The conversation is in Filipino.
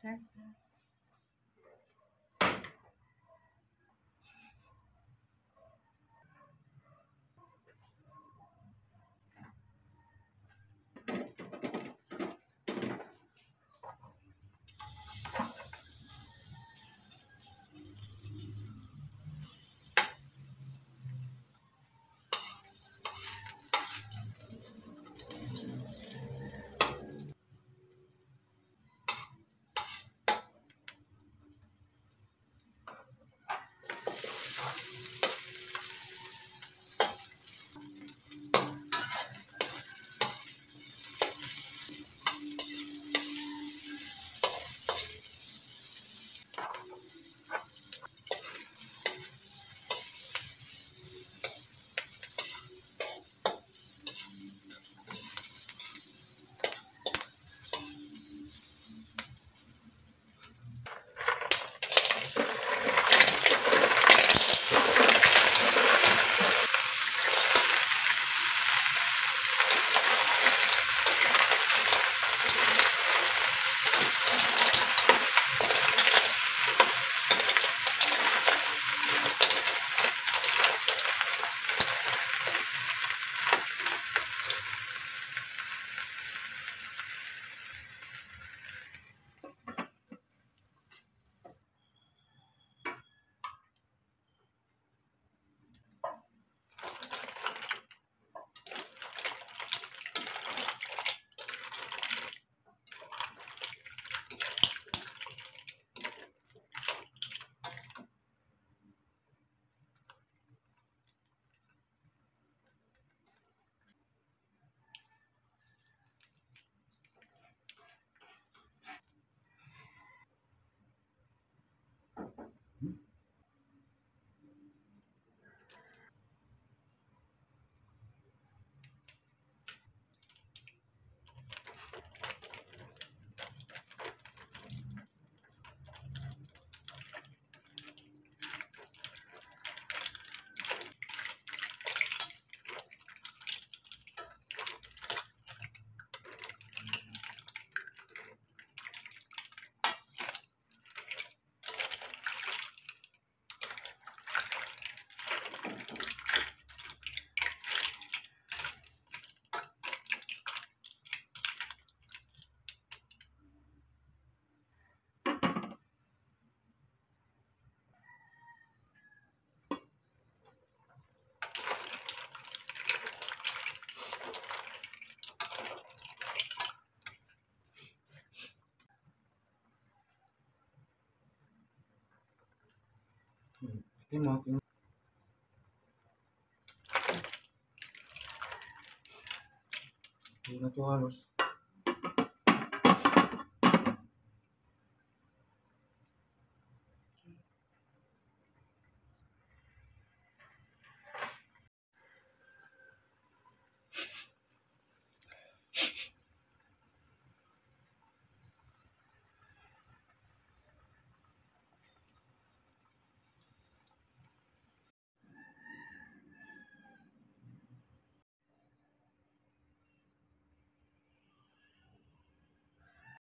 三三 Tingnan mo, tingnan. Hindi na to halos.